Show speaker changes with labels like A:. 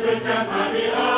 A: 分享他的。